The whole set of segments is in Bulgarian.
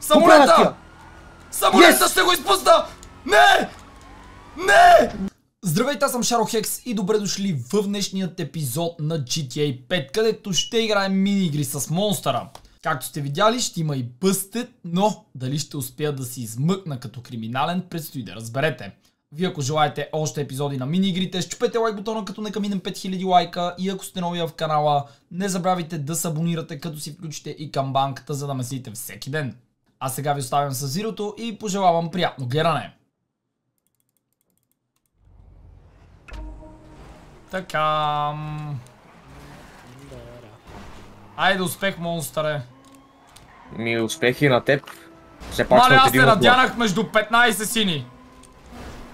Самолета! Самолета Yes! ще го изпусна! Не! Не! Здравейте, аз съм Шаро Хекс и добре дошли в днешният епизод на GTA 5, където ще играем мини-игри с монстъра. Както сте видяли, ще има и бъстет, но дали ще успея да си измъкна като криминален, предстои да разберете. Вие ако желаете още епизоди на мини-игрите, щупете лайк бутона като нека минем 5000 лайка и ако сте нови в канала, не забравяйте да се абонирате като си включите и камбанката, за да ме следите всеки ден. А сега ви оставям с зирото и пожелавам приятно гледане. Така... Айде успех, монстъре. Ми успехи на теб. Все пак Мале, аз се надянах между 15 сини.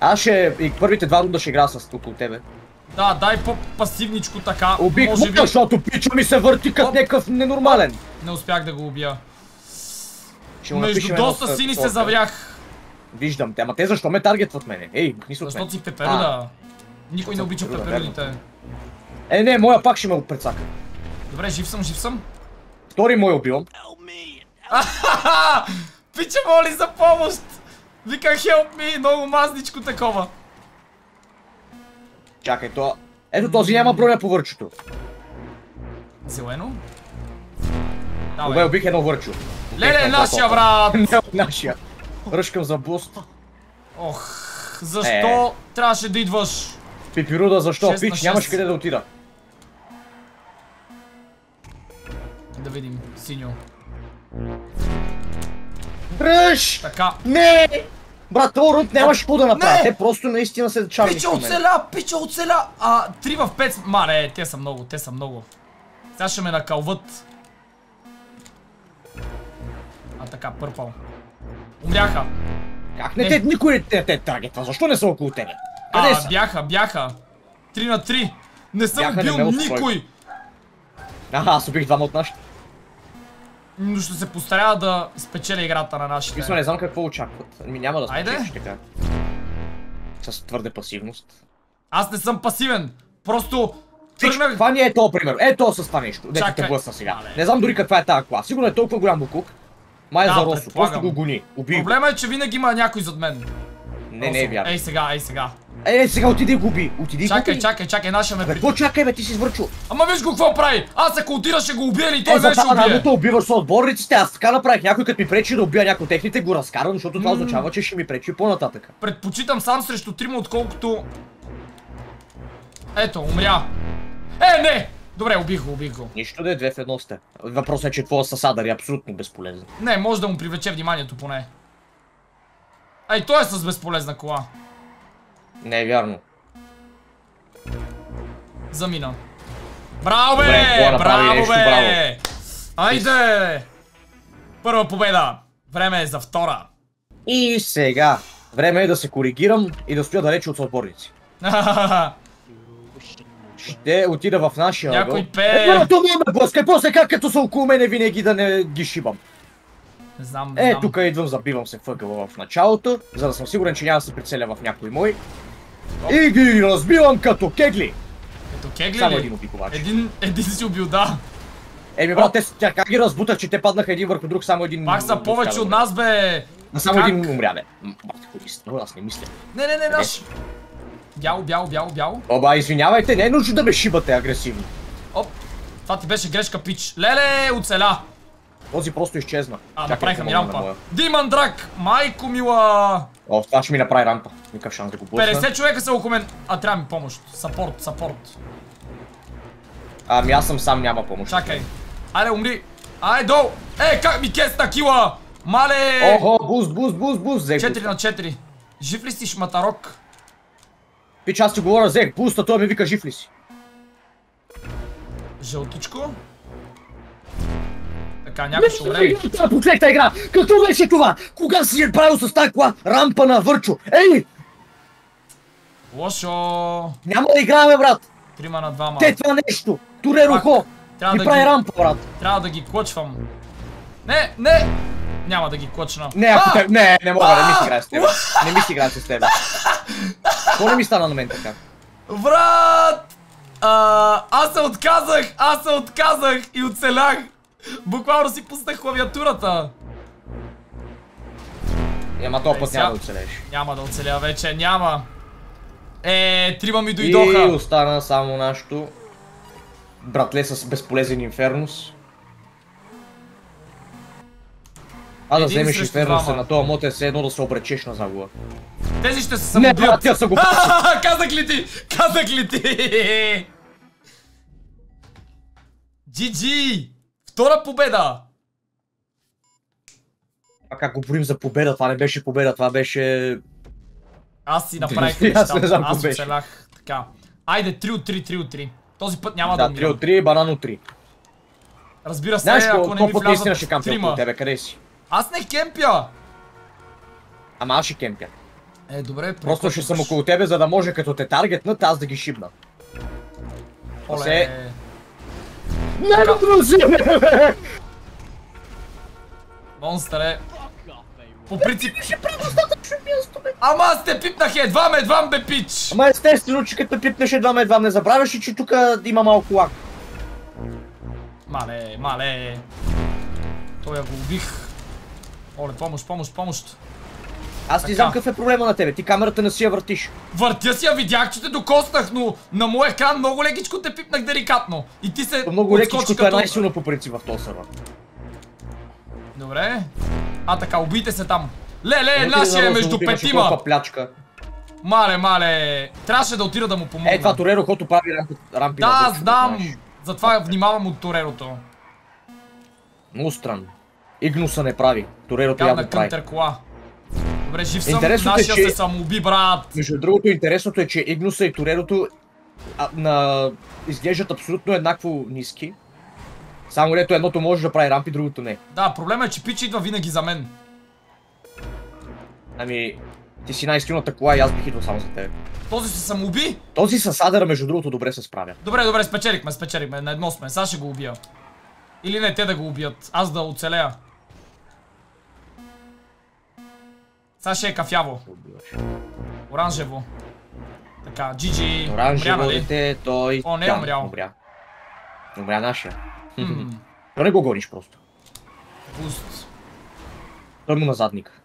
Аз ще и първите два рунда ще игра с около тебе. Да, дай по-пасивничко така. Убих Може му, би защото пича ми се върти като някакъв ненормален. не успях да го убия. Ще му Между доста едно сини се заврях. Виждам те, ама те защо ме таргетват мене? Ей, се от Защото мен. си пеперуда. Никой не обича пеперудите. Е, не, моя пак ще ме прецака. Добре, жив съм, жив съм. Втори мой. Ахахаха! Пича моли за помощ! Вика help me, много мазничко такова. Чакай, то... Ето този няма броня по върчето. Зелено? Добре, убих едно върчо. Леле, нашия брат! Не нашия. Ръшкам за буст. Ох, защо трябваше да идваш? Пипируда, защо? Пич, нямаш къде да отида. Да видим, синьо. Дръж! Така. Не! Брат, този рунд нямаш какво да направя. Не! Те просто наистина се чарни Пича оцеля, пича оцеля! А, 3 в 5... Маре, те са много, те са много. Сега ще ме накълват. А така, пърпал. Умряха. Как не, Не. те, никой не те, те таргетва, защо не са около тебе? Къде А, са? бяха, бяха. 3 на 3. Не съм Бяха, не убил устрой. никой. Аха, аз убих двама от нашите. Но ще се постаря да спечеля играта на нашите. Мисля, не знам какво очакват. Ми няма да Айде. спечелиш така. С твърде пасивност. Аз не съм пасивен. Просто тръгнах... това ни е то, пример. Е то с това нещо. Чакай. те блъсна сега. Не знам дори каква е тази кола. Сигурно е толкова голям буклук. Май е Да, за Росо. Просто го гони. Уби го. Проблема е, че винаги има някой зад мен. Не, не е вярно. Ей сега, ей сега. Е, сега отиди го уби. Отиди и го Чакай, чакай, чакай, нашия ме какво чакай, бе, ти си извърчил? Ама виж го какво прави! Аз ако отида ще го убия ли, той Е, вече убие. работа убиваш с отборниците. Аз така направих. Някой като ми пречи да убия някой от техните, го разкарам, защото това означава, че ще ми пречи по-нататък. Предпочитам сам срещу трима, отколкото... Ето, умря. Е, не! Добре, убих го, убих го. Нищо да е две в едно сте. Въпросът е, че твоя сасадър е абсолютно безполезен. Не, може да му привлече вниманието поне. Ай, той е с безполезна кола. Не е вярно. Замина. Браво, бе! Добре, направи браво, нещо, бе! Айде! Първа победа. Време е за втора. И сега. Време е да се коригирам и да стоя далече от съотборници. Ще отида в нашия ъгъл. Някой пее. Е, първото ми ме блъска, и после как като са около мене винаги да не ги шибам. Не знам, не Е, знам. тук идвам, забивам се в ъгъла в началото, за да съм сигурен, че няма да се прицеля в някой мой. И ги разбивам като кегли. Като кегли Само ли? един убих обаче. Един, един си убил, да. Еми брат, те тя как ги разбутах, че те паднаха един върху друг, само един... Пак са повече от нас, бе. А само Как? един умря, бе. Бат, ходи аз не мисля. Не, не, не, наш. Бяло, бяло, бяло, бяло. Оба, извинявайте, не е нужно да ме шибате агресивно. Оп. Това ти беше грешка, пич. Леле, оцеля. Този просто изчезна. А, Чакай, направиха ми на рампа. Диман Драк, майко мила. О, това ще ми направи рампа. Никакъв шанс да го блъсна. 50 човека са около мен. А, трябва ми помощ. Сапорт, сапорт. Ами аз съм сам, няма помощ. Чакай. Айде, умри. Айде, долу. Е, как ми кесна кила? Мале! Охо, буст, буст, буст, буст, взех 4 буста. на 4. Жив ли си, шматарок? Пич, аз ти говоря, взех буста, той ми вика жив ли си. Жълтичко. Така, някой ще умре. Проклета игра! Какво беше това? Кога си е правил с тази кола? Рампа на Върчо! Ей! Лошо. Няма да играем, брат! Трима на двама. Те това нещо! Туре рухо! Трябва да прави ги- рампа, брат! Трябва да ги клъчвам. Не, не! Няма да ги клъчна. Не, ако те... Не, не мога, не ми си играя с теб. Не ми си играя с теб. Какво не ми стана на мен така? Брат! А, аз се отказах! Аз се отказах и оцелях! Буквално си пуснах клавиатурата. Ема този Е, път сега- няма да оцелееш. Няма да оцеля вече, няма. Е, трима ми И дойдоха. остана само нашото братле с безполезен инфернус. А да вземеш срещу инфернуса двама. на този мод е все едно да се обречеш на загуба. Тези ще се Не, самоубият. брат, тя са го Казах ли ти? Казах ли ти? GG! Втора победа! А как говорим за победа, това не беше победа, това беше... Аз си направих не нещата. Аз оцелях. Така. Айде, 3 от 3, 3 от 3. Този път няма да, Да, 3 умирам. от 3, банан от 3. Разбира се, Знаеш ако колко не колко ми път наистина ще влязат кампя около трима. тебе, къде си? Аз не кемпя! Ама аз ще кемпя. Е, добре, Просто ще съм около тебе, за да може като те таргетнат, аз да ги шибна. Оле. Се- Не, друзи! Монстър е. По принцип... Ама аз те пипнах едва ме, едва ме пич! Ама естествено, че като пипнеш едва ме едва не забравяш и че тук има малко лак. Мале, мале. Той я го убих. Оле, помощ, помощ, помощ. Аз не знам какъв е проблема на тебе, ти камерата не си я въртиш. Въртя си я, видях, че те докоснах, но на моя екран много лекичко те пипнах деликатно. И ти се Много отскочи лекичкото е най-силно по принцип в този сервер. Добре. А така, убийте се там. Леле, нашия да е между петима. Мале, мале. Трябваше да отида да му помогна. Е, това Тореро, който прави рампи, Да, знам. Затова внимавам от Торерото. Много странно. Игнуса не прави. Торерото я Гадна го прави. кънтер кола. Добре, жив съм. Интересното е, Нашия че- се самоуби, брат. Между другото, интересното е, че Игнуса и Торерото а, на... изглеждат абсолютно еднакво ниски. Само дето едното може да прави рампи, другото не. Да, проблема е, че пич идва винаги за мен. Ами, ти си най-скилната кола и аз бих идвал само за тебе. Този се самоуби? Този с Адъра, между другото, добре се справя. Добре, добре, спечелихме, спечелихме. На едно сме. Сега ще го убия. Или не, те да го убият. Аз да оцелея. Сега ще е кафяво. Оранжево. Така, GG. Оранжево Умря, нали? дете, той... О, не е умрял. Умря. Умря нашия. М, То не го гониш просто. Буст. Той му на задник.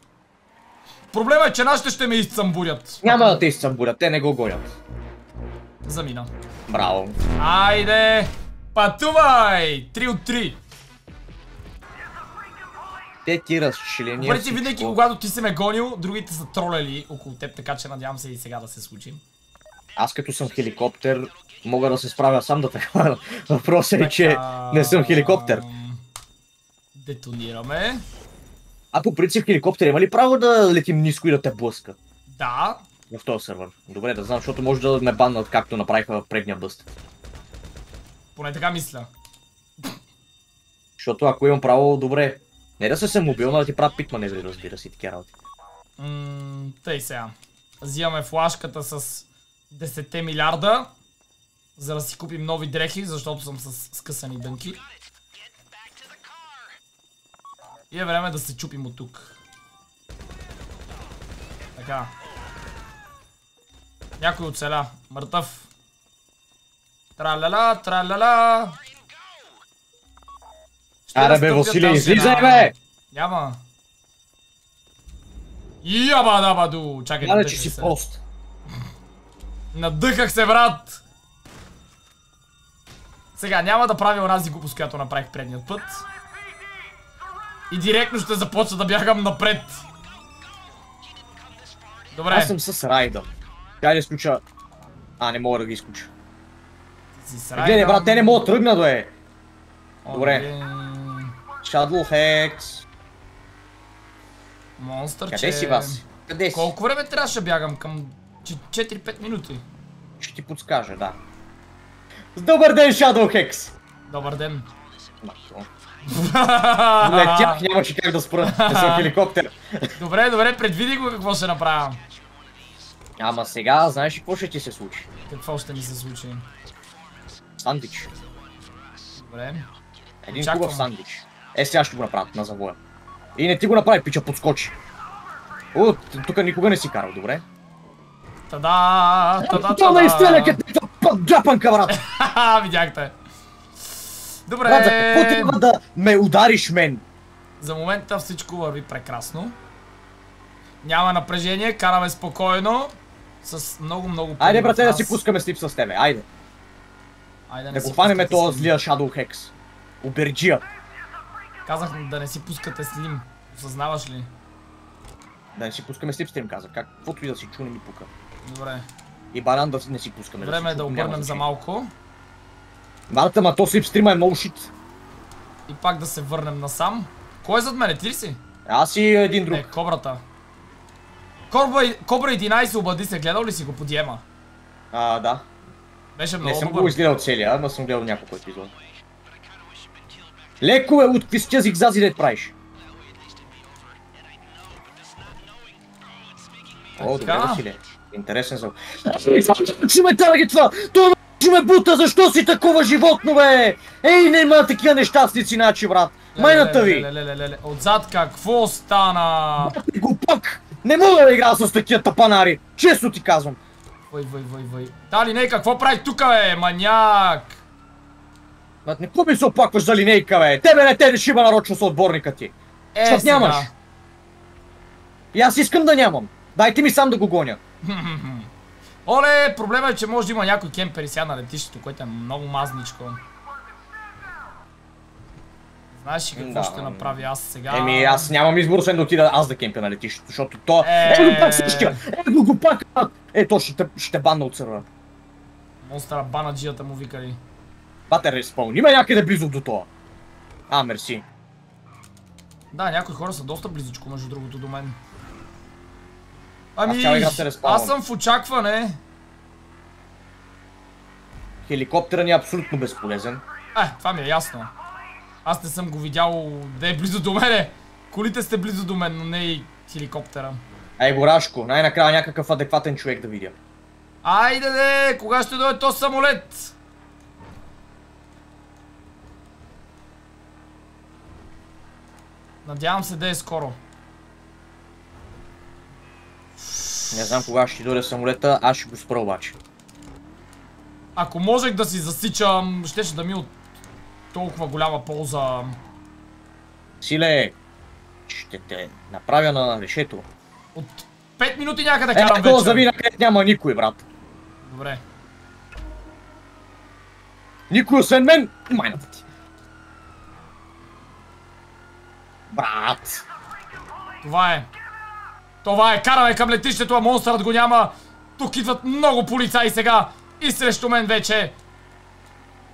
Проблема е, че нашите ще ме изцамбурят. Няма да те изцъмбурят, те не го гонят. Замина. Браво. Айде! Пътувай! 3 от 3. Те ти разчленя Добре, ти винаги, когато ти се ме гонил, другите са тролели около теб, така че надявам се и сега да се случи. Аз като съм хеликоптер, мога да се справя сам да така. Въпросът е, че не съм хеликоптер. Детонираме. А по принцип хеликоптер има ли право да летим ниско и да те блъска? Да. В този сервер. Добре, да знам, защото може да ме баннат, както направиха в предния бъст. Поне така мисля. Защото ако имам право, добре. Не да се съм убил, но да ти правят пик маневри, разбира се, такива работи. М, тъй сега. Взимаме флашката с 10 милиарда. За да си купим нови дрехи, защото съм с скъсани дънки. И е време да се чупим от тук. Така. Някой оцеля. Мъртъв. Тралала, тралала. Ще Аре бе, Василий, излизай бе! Няма. Яба даба ду. Чакай, надъхах че си се. пост. Надъхах се, брат! Сега, няма да правя онази глупост, която направих предният път. И директно ще започна да бягам напред. Добре, Аз съм с Райда. Тя да изключа... А, не мога да ги изключа. с Гледай, брат, те не могат да тръгнат, бе! О, Добре. Shadow Hex. Монстър, Къде си, вас? Къде си? Колко време трябваше да бягам? Към 4-5 минути. Ще ти подскажа, да. Добър ден, Shadow Hex! Добър ден. Летях, нямаше как да спра. Не съм хеликоптер. Добре, добре, предвиди го какво ще направя. Ама сега, знаеш ли какво ще ти се случи? Какво ще ми се случи? Сандвич. Добре. Един Очаквам. хубав сандвич. Е, сега ще го направят на завоя. И не ти го направи, пича, подскочи. О, тук никога не си карал, добре? Тада, тада, Това ме изстреля тада. като джапанка, брат! Видяхте. Добре. Брат, за какво трябва да ме удариш мен? За момента всичко върви прекрасно. Няма напрежение, караме спокойно. С много, много Айде, брате, да си пускаме слип с тебе, айде. Айде, не Да го хванеме този злия Shadow Hex. Оберджия. Казах да не си пускате слим. Осъзнаваш ли? Да не си пускаме слипстрим, каза. Как, каквото и да си чу, не ми пука. Добре. И банан да не си пускаме. Време е да чу, няма обърнем за малко. Брата, ма то слипстрима е много шит. И пак да се върнем насам. Кой е зад мене? Ти ли си? Аз и един друг. Не, кобрата. Кобра, Кобра 11 обади се, гледал ли си го подиема? А, да. Беше Не много съм го добър. изгледал целия, ама съм гледал няколко епизода. Леко е от какви зигзази да правиш. О, добре, Така. Василе. Интересен звук. Ще ме тара ги това! Това ще ме бута, защо си такова животно, бе? Ей, не има такива нещастници, начи, брат. Майната ви! Отзад какво стана? Бати го пак! Не мога да играя с такива тапанари! Често ти казвам! Вой, вой, вой, вой. Да, линейка, какво прави тука, бе? Маняк! Брат, не ми се оплакваш за линейка, бе? Тебе не те не шиба нарочно с отборника ти. Е, Защото нямаш. И аз искам да нямам. Дайте ми сам да го гоня. Оле, проблема е, че може да има някой кемпери сега на летището, което е много мазничко. Знаеш ли какво Да. ще направя аз сега? Еми, аз нямам избор, освен да отида аз да кемпя на летището, защото то... Е. Е, го пак същия! Е, го пак! Е, то ще, ще банна от сървъра. Монстъра банаджията му викали. Бате, респълни ме някъде близо до това. А, мерси. Да, някои хора са доста близичко, между другото, до мен. Ами, аз съм в очакване. Хеликоптера ни е абсолютно безполезен. Е, това ми е ясно. Аз не съм го видял да е близо до мене. Колите сте близо до мен, но не и хеликоптера. Ей, Горашко, най-накрая някакъв адекватен човек да видя. Айде де, кога ще дойде то самолет? Надявам се да е скоро. Не знам кога ще дойде самолета, аз ще го спра обаче. Ако можех да си засичам, щеше да ми е от толкова голяма полза. Силе, ще те направя на решето. От 5 минути някъде Е, карам такова вече. завина, където няма никой, брат. Добре. Никой освен мен, майната ти. Брат. Това е. Това е. Караме към летището, а монстърът го няма. Тук идват много полицаи сега. И срещу мен вече.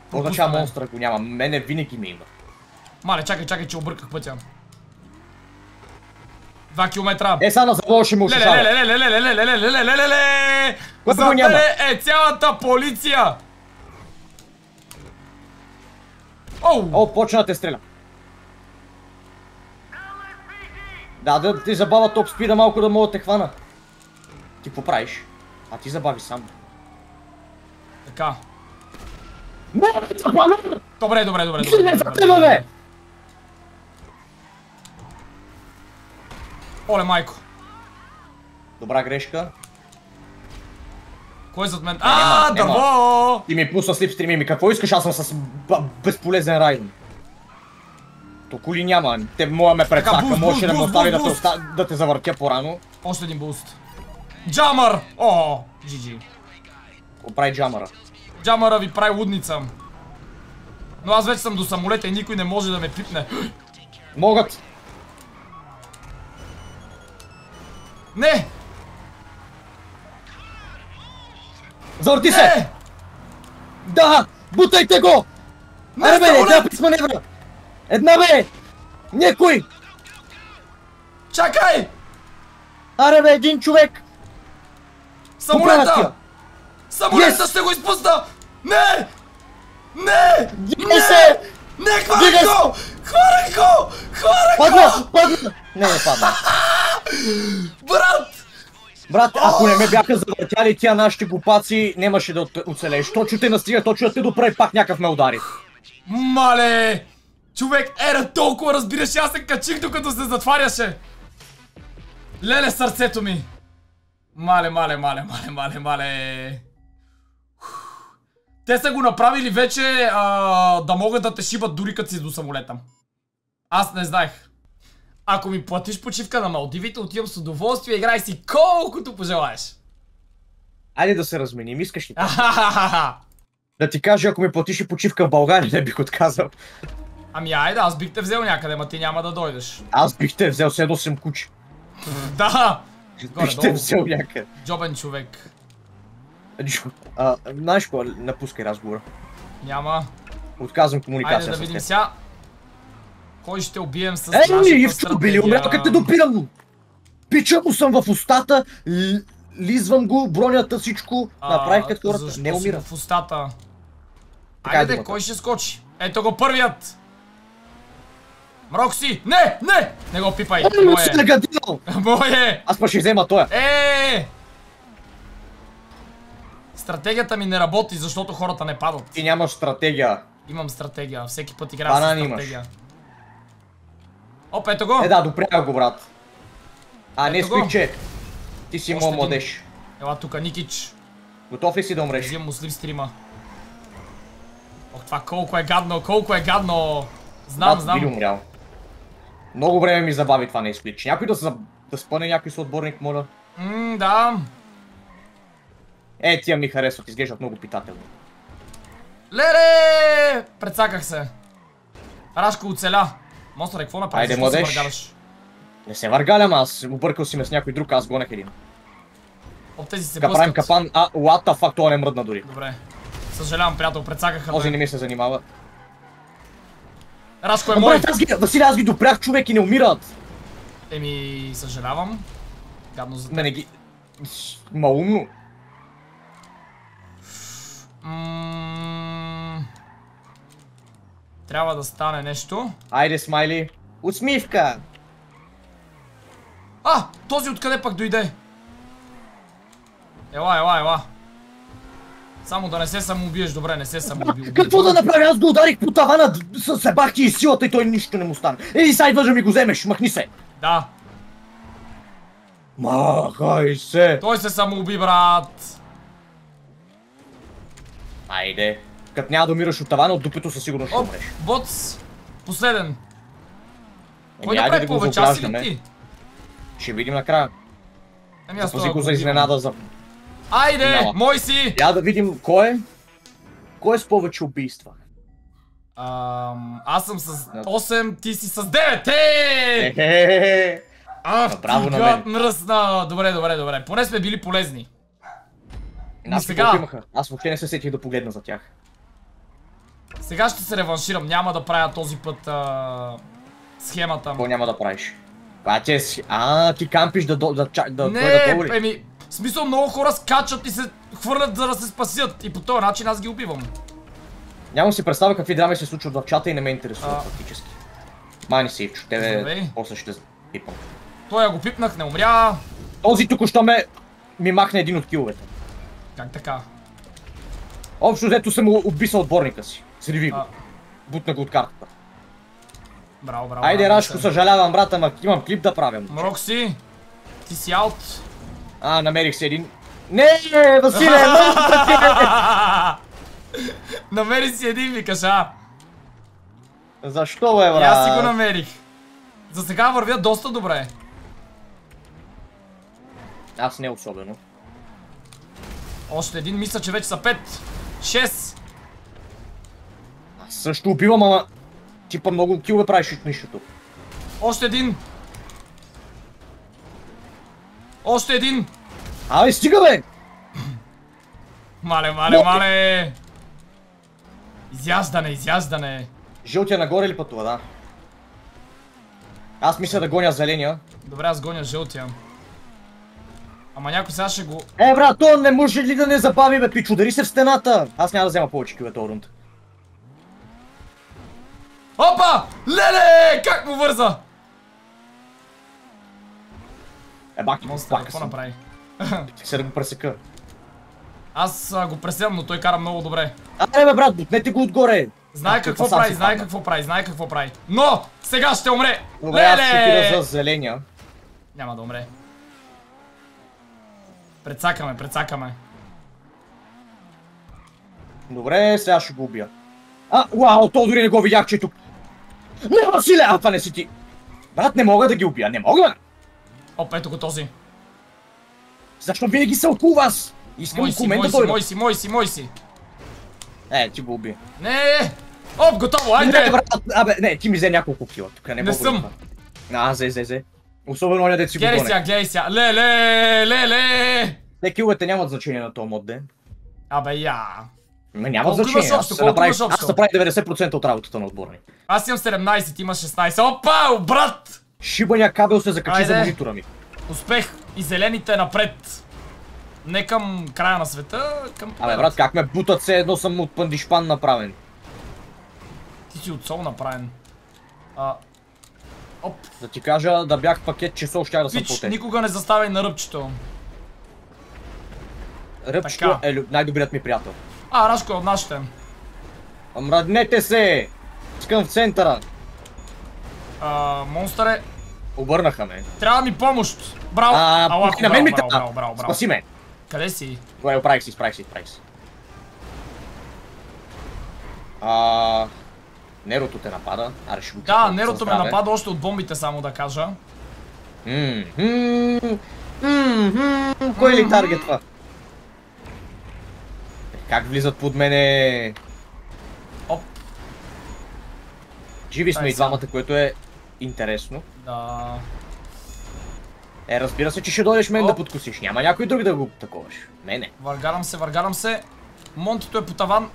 Какво означава монстъра го няма? Мене винаги ми има. Мале, чакай, чакай, че обърках пътя. Два километра. Е, сега на завода ще му Леле, леле, леле, леле, леле, леле, леле, леле, леле. Е цялата полиция. Оу! О, почна да те стреля. Да, да ти забава топ спида малко да мога да те хвана. Ти какво правиш? А ти забави сам. Така. Не! Добре, добре, добре. Ти добре, не за добре, тебе, добре. бе! Оле, майко. Добра грешка. Кой е зад мен? няма, А, няма. дърво! Ти ми пусна слипстрима ми. Какво искаш? Аз съм с безполезен райден. То коли няма. Те моя ме буст, Може да ме остави да те, да завъртя по-рано. Още един буст. Джамър! О, GG. Какво прави джамара? Джамъра ви прави лудница. Но аз вече съм до самолета и никой не може да ме пипне. Могат. Не! Завърти се! Да! Бутайте го! Не, Аре бе, маневра! Една бе! Някой! Чакай! Аре бе, един човек! Самолета! Самолета Yes! ще го изпусна! Не! Не! Дигай се! Не, хванай Дигай го! Хванай го! Падна! го! Падна! Не, не падна. Брат! Брат, ако не ме бяха завъртяли тия нашите глупаци, нямаше да оцелееш. Точно те настига, точно да те доправи пак някакъв ме удари. Мале! Човек, ера толкова разбираш, аз се качих докато се затваряше! Леле сърцето ми! Мале, мале, мале, мале, мале, мале! Те са го направили вече а, да могат да те шибат дори като си до самолета. Аз не знаех. Ако ми платиш почивка на Малдивите, отивам с удоволствие, играй си колкото пожелаеш. Айде да се разменим, искаш ли? Да ти кажа, ако ми платиш и почивка в България, не бих отказал. Ами айде, аз бих те взел някъде, ма ти няма да дойдеш. Аз бих те взел, седно съм куче. Да! Бих те взел някъде. Джобен човек. А, знаеш какво, напускай разговора. Няма. Отказвам Айде комуникация да с видим сега. Кой ще убием с Ей, нашата Ивчо, били умря, как те допирам! Пича му съм в устата, лизвам го, бронята всичко, направих като хората, не си умира. в устата. Е Айде, кой ще скочи? Ето го първият! Мрокси! Не! Не! Не го пипай! Му си Мое! нагадил! Мое! Аз па ще взема тоя. Е! Стратегията ми не работи, защото хората не падат. Ти нямаш стратегия. Имам стратегия, всеки път играя с Банан имаш. стратегия. Оп, ето го! Е да, допря го, брат. А, не Ето го. спих, че ти си моят младеж. Ела тука, Никич. Готов ли си да умреш? Взимам му слив стрима. Ох, това колко е гадно, колко е гадно! Знам, Брат, знам. би умрял? Много време ми забави това не изплич. Някой да, за... да спъне някой съотборник, моля. Ммм, да. Е, тия ми харесват, изглеждат много питателни. Лере! Прецаках се. Рашко оцеля. Монстър, какво направи? Айде, се младеж. въргалаш? Не се въргалям аз, объркал си ме с някой друг, аз гонех един. Оп, тези се блъскат. капан, а, what the fuck, това не мръдна дори. Добре. Съжалявам, приятел, прецакаха Този не ми се занимава. Рашко е мой. аз ги, Василий, аз ги допрях човек и не умират. Еми, съжалявам. Гадно за теб. Мене ги... С- Малумно. Трябва да стане нещо. Айде, смайли. Усмивка. А! Този откъде пък дойде? Ела, ела, ела. Само да не се самоубиеш, добре, не се самоуби. Какво да направя? Аз го ударих по тавана с себахти и силата и той нищо не му стана. Ей, идваш да ми го вземеш, махни се. Да, Махай се. той се самоуби, брат. Айде. Като няма да умираш от тавана, от дупето със сигурност ще Оп, умреш. боц. Последен. Кой Еми, да прави повече, аз или ти? Ще видим накрая. Еми аз това го за изненада за... Айде, Финала. мой си! Я да видим кой е. Кой е с повече убийства? Ам, аз съм с 8, ти си с 9! Ей! Ехе. Ах, Браво ти гад мръсна! Добре, добре, добре. Поне сме били полезни. Нас сега- сега... Аз въобще не се сетих да погледна за тях. Сега ще се реванширам. Няма да правя този път а... схемата. Какво няма да правиш? А, си... А, ти кампиш да, да, чак- да Не, дойдат долу ли? еми, в смисъл много хора скачат и се хвърлят за да се спасят. И по този начин аз ги убивам. Нямам си представя какви драми се случват в чата и не ме интересуват фактически. Мани си, че тебе Здравей. после ще пипам. Той я го пипнах, не умря. Този тук що ме ми махне един от киловете. Как така? Общо взето съм му отбисал отборника си. Сриви го. Бутна го от картата. Браво, браво. Айде, Рашко, съжалявам, брат, ама имам клип да правя. Мрокси, ти си аут. А, намерих си един. Не, Василе! Намери си един, викаш, а? Защо, бе, брат? аз си го намерих. За сега вървя доста добре. Аз не особено. Още един, мисля, че вече са 5. 6. Аз също убивам, ама... Типа много килове правиш от нищото. Още един. Още един. Ай, стига, бе! Мале, мале, Но- мале. Изяждане, изяждане. Жълтия нагоре ли пътува, да? Аз мисля да гоня зеления. Добре, аз гоня жълтия. Ама някой сега ще го... Е, брат, то не може ли да не забави, бе, пич, удари се в стената! Аз няма да взема повече килове този рунд. Опа! Леле! Как му върза? Е, Монстър, какво съм. направи? Се да го пресека. Аз а, го пресявам, но той кара много добре. Аре, бе, брат, бутнете го отгоре! Знае какво прави, знае какво прави, знае какво прави. Но! Сега ще умре! Добре, аз ще Леле! отида за зеления. Няма да умре. Прецакаме, прецакаме. Добре, сега ще го убия. А, вау, то дори не го видях, че е тук. Не, Василе! А, това не си ти. Брат, не мога да ги убия, не мога! Оп, ето го този. Защо винаги са около вас? Искам Мой си, мой си, мой си, мой си, мой си. Е, ти го уби. Не! Оп, готово, Не, айде! брат, абе, не, ти ми взе няколко кила тук, не, Не мога съм. да- А, зе, зе, зе. Особено оня дет си го Гледай гоне. сега, гледай сега. Леле, леле! Те киловете нямат значение на този мод, де. Абе, я. Ме няма Колко значение. имаш Аз общо? се Колко направих, имаш общо? аз направих 90% от работата на отбора ни. Аз имам 17, ти имаш 16. Опа, брат! Шибания кабел се закачи за монитора ми. Успех! И зелените напред. Не към края на света, към... Абе, брат, как ме бутат се едно съм от пандишпан направен. Ти си от сол направен. А... Оп, Да ти кажа, да бях пакет часов, щях да съм платен. никога не заставяй на ръбчето. Ръбчето Така. е най-добрият ми приятел. А, Рашко е от нашите. Мръднете се! Искам в центъра. А, монстъре, Обърнаха ме. трябва ми помощ. Браво! А, Алако, на мен ми браво, браво, браво, браво. Спаси ме. Къде си? Добре, оправих си, справих си, справих си. А... Нерото те напада. Аре, ще Да, Нерото ме напада още от бомбите, само да кажа. Кой ли таргетва? Е, Как влизат под мене? Оп, Живи сме и двамата, което е интересно. да... Е, разбира се, че ще дойдеш мен да Оп. подкусиш. Няма някой друг да го таковаш. Мене. Въргарам се, въргарам се. Монтито е по таван.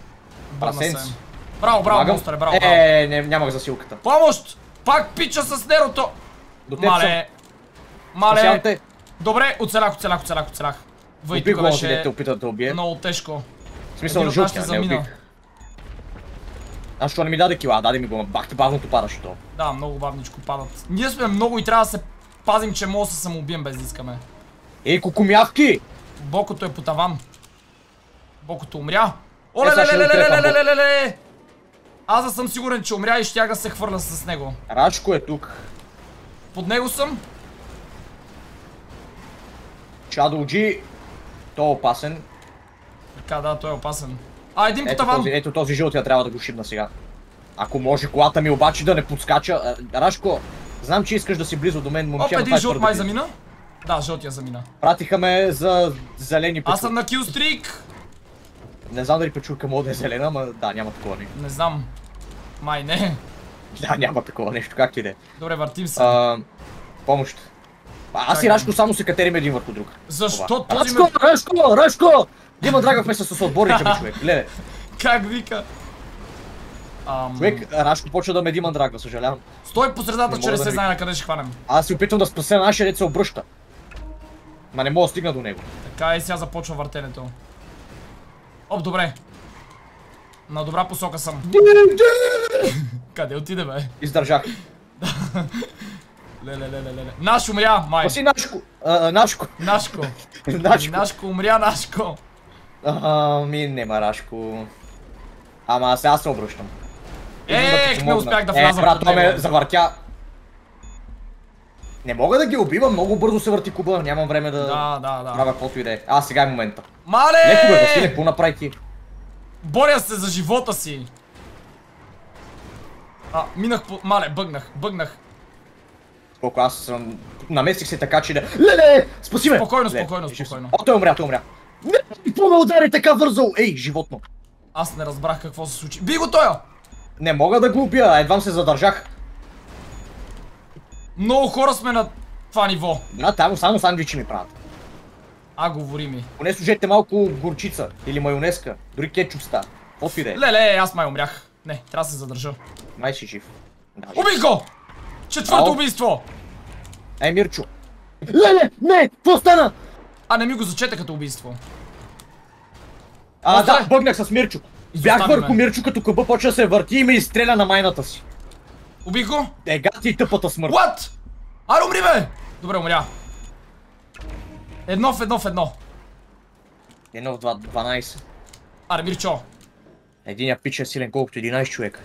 Се. Браво, браво, Помагам. монстър, браво, браво. Е, не, нямах засилката. Помощ! Пак пича с Нерото! До теб. Мале! Мале! те. Добре, оцелях, оцелях, оцелях, оцелях. Въй, Убих тук го, още те беше опита да убие. много тежко. В смисъл, нашите не убих. А що не ми даде кила? Даде ми го, бах ти бавното падащо. Да, много бавничко падат. Ние сме много и трябва да се пазим, че може да се самоубием без да искаме. Ей, кукумявки! Бокото е по таван. Бокото умря. Оле, Е, ле, ле, ле, ле, ле, ле, ле. Аз да съм сигурен, че умря и щях да се хвърля с него. Рачко е тук. Под него съм. G. Той е опасен. Така, да, той е опасен. А, един по Ето таван. този, ето този жълтия трябва да го шибна сега. Ако може колата ми обаче да не подскача. Рашко, знам, че искаш да си близо до мен, момче, Оп, но един е жълт май замина. Да, жълтия замина. Пратиха ме за зелени Аз съм печурки. на килстрик. Не знам дали печурка може да е зелена, ама да, няма такова нещо. Не знам. Май не. Да, няма такова нещо, както и да е. Добре, въртим се. А, Помощ. А, Аз и. Рашко само се катерим един върху друг. Защо Това. този ме... Рашко, Рашко, Рашко! Дима Драгов са с отборника ми, човек. Леле, Как вика? Ам... човек, Рашко почва да ме Дима Драгва, съжалявам. Стой по средата, че не се знае на къде ще хванем. Аз се опитвам да спася нашия дет се обръща. Ма не мога да стигна до него. Така и сега започва въртенето. Оп, добре. На добра посока съм. Къде отиде, бе? Издържах. Леле, леле, леле. Наш умря, май. Паси Нашко. А, Нашко. Нашко. Нашко. Нашко умря, Нашко. Ами, нема Рашко. Ама сега се обръщам. Да Ех, не успях да Е, вляза брат, той ме завъртя. Не мога да ги убивам, много бързо се върти куба, нямам време да Да, да, да. правя каквото и да е. А, сега е момента. Мале! Леко бе, Василе, какво направи ти? Боря се за живота си. А, минах по... Мале, бъгнах, бъгнах. Колко аз съм... Наместих се така, че да... Леле! Спаси ме! Спокойно, спокойно, спокойно. О, той умря, той умря. Не, какво ме удари така бързо? Ей, животно! Аз не разбрах какво се случи. Би го тоя! Не мога да го убия, едвам се задържах. Много хора сме на това ниво. Да, там само сандвичи ми правят. А, говори ми. Поне служете малко горчица или майонезка, дори кетчуп ста. Каквото и да е. Леле, аз май умрях. Не, трябва да се задържа. Май си жив. Да. Убих го! Четвърто убийство! Ей, Мирчо. Леле, не, какво стана? А, не ми го зачете като убийство. А, да, бъгнах с Мирчо. Бях върху. Мирчо, като къба почва се върти и ме изстреля на майната си. Убих го? Е, гати и тъпата смърт. What? Аре, умри бе! Добре, умря. Едно в едно в едно. Едно в два- 12. Аре, Мирчо. Единия пич е силен колкото 11 човека.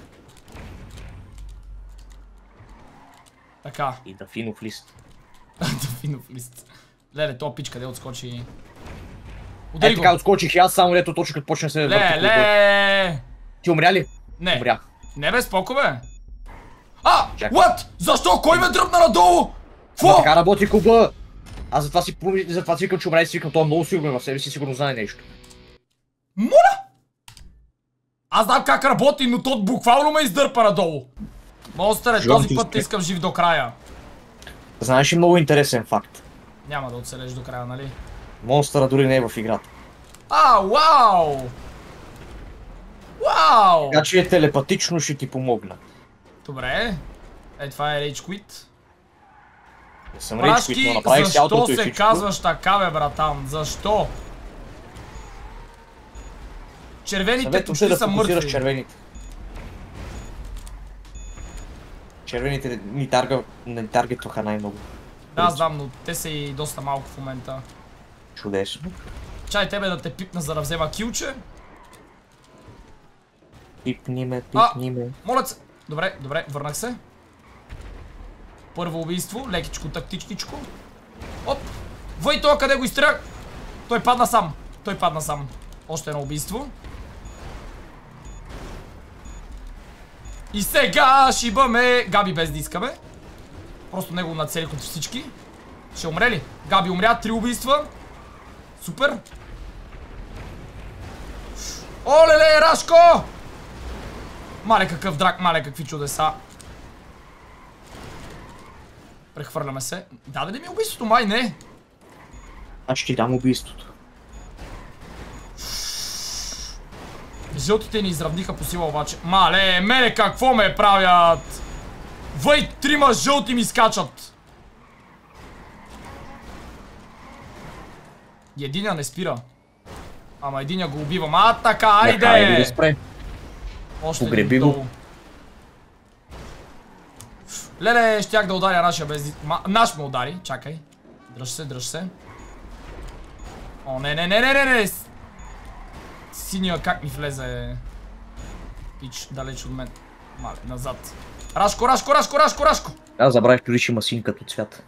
Така. И да финов лист. Финов лист. Леле, то пич къде отскочи. Е, Удари го. така отскочих и аз само лето точно като почна се. Ле, ле. Ти умря ли? Не. Умря. Не бе, споко бе. А! Чакай. What? Защо? Кой ме дръпна надолу? Кво? така работи клуба! Аз затова си, затова си викам, че умре и си викам, той е много сигурен в себе си, сигурно знае нещо. Моля? Аз знам как работи, но то буквално ме издърпа надолу. Монстър, Жълти този път искам жив до края. Знаеш ли много интересен факт? Няма да оцелеш до края, нали? Монстъра дори не е в играта. А, вау! Вау! Така че е телепатично ще ти помогна. Добре. Е, това е Rage Quit. Не съм рейч, които Прашки, направих с защо аутрото и се всичко. казваш така, бе, братан? Защо? Червените почти да са мъртви. червените. Червените ни, таргетваха най-много. Да, знам, но те са и доста малко в момента. Чудесно. Чай тебе да те пипна, за да взема килче. Пипни ме, пипни ме. Моля се. Добре, добре, върнах се. Първо убийство, лекичко, тактичничко. Оп! Въй това къде го изстрелях? Той падна сам. Той падна сам. Още едно убийство. И сега шибаме Габи без да искаме. Просто него нацелих от всички. Ще умре ли? Габи умря, три убийства. Супер. Олеле, Рашко! Мале какъв драк, мале какви чудеса. Прехвърляме се. Даде ли ми убийството? Май не. Аз ще ти дам убийството. Жълтите ни изравниха по сила обаче. Мале, мене какво ме правят? Въй, трима жълти ми скачат. И единя не спира. Ама единя го убивам. А, така, айде айде! да спре. Още Погреби го. Леле, щях да ударя нашия без... Ма, наш ме удари, чакай. Дръж се, дръж се. О, не, не, не, не, не, не. Синия как ми влезе. Пич, далеч от мен. Мале, назад. Рашко, Рашко, Рашко, Рашко, Рашко. Аз забравих, дори ще има син като цвят.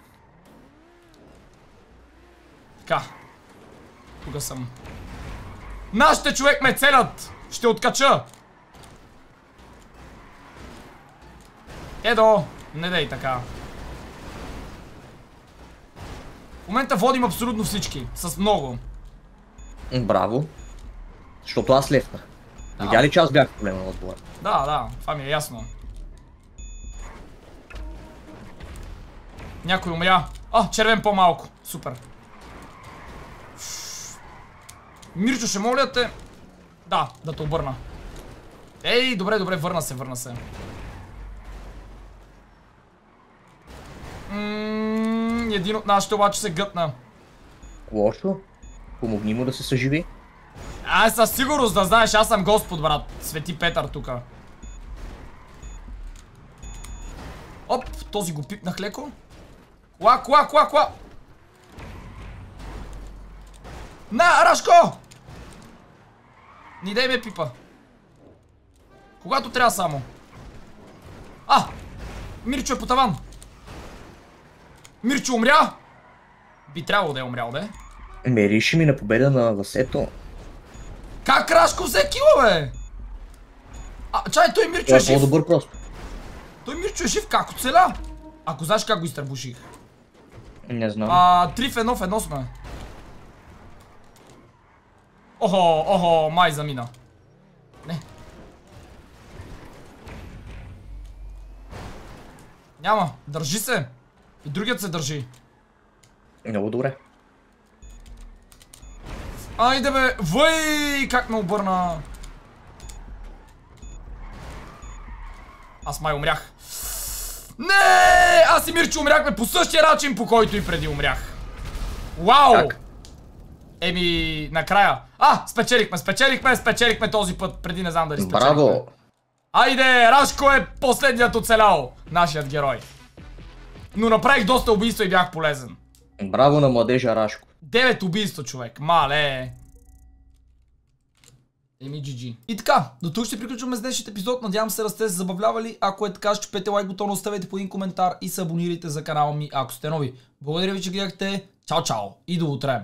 Така. Тук съм. Нашите човек ме целят! Ще откача! Едо! Не дей така. В момента водим абсолютно всички. С много. Браво. Защото аз лефнах. Да. Видя ли, че аз бях проблема на отбора? Да, да, това ми е ясно. Някой умря. А, червен по-малко. Супер. Мирчо, ще моля те... Да, да те обърна. Ей, добре, добре, върна се, върна се. Ммм, един от нашите обаче се гътна. Лошо. Помогни му да се съживи. Ай, със сигурност да знаеш, аз съм Господ, брат. Свети Петър тука. Оп, този го пипнах леко. Кола, кола, кола, кола. На, Рашко! Ни дай ме пипа. Когато трябва само. А! Мирчо е по таван. Мирчо умря! Би трябвало да е умрял, да е. Мериши ми на победа на Васето. Как Рашко взе кила, бе? А, чай, той Мирчо е е жив. Той Мирчо е жив, как оцеля? Ако знаеш как го изтърбуших. Не знам. А, 3 в 1 в 1 сме. Охо, охо, май замина. Не. Няма, държи се. И другият се държи. Много добре. Айде бе, въй, как ме обърна. Аз май умрях. Не, аз и Мирчо умряхме по същия начин, по който и преди умрях. Вау! Как? Еми, накрая. А, спечелихме, спечелихме, спечелихме този път, преди не знам дали спечелихме. Браво! Айде, Рашко е последният оцелял, нашият герой. Но направих доста убийства и бях полезен. Браво на младежа Рашко. 9 убийства, човек. Мале. Еми, GG. И така, до тук ще приключваме с днешният епизод. Надявам се да сте се забавлявали. Ако е така, щупете лайк бутона, оставете по един коментар и се абонирайте за канала ми, ако сте нови. Благодаря ви, че гледахте. Чао, чао и до утре.